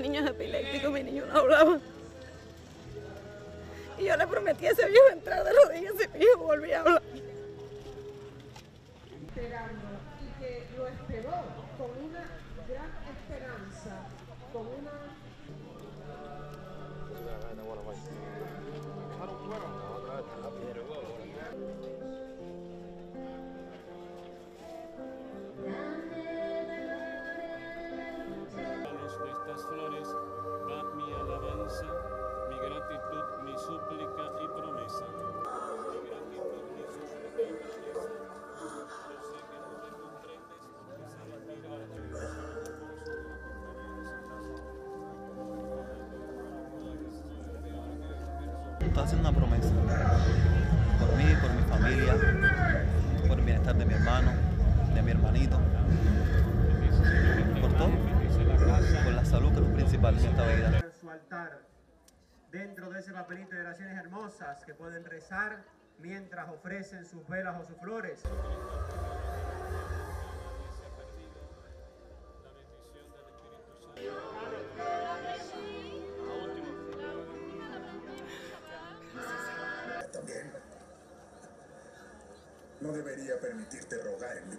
niño es epiléptico, mi niño no hablaba. Y yo le prometí a ese viejo entrar de rodillas y mi hijo volvía a hablar. Esperando y que lo esperó con una gran esperanza. Estoy haciendo una promesa por mí, por mi familia, por el bienestar de mi hermano, de mi hermanito, por todo, por la salud que es lo principal en esta vida. su altar, dentro de ese papelito de oraciones hermosas que pueden rezar mientras ofrecen sus velas o sus flores. No debería permitirte rogar en mi.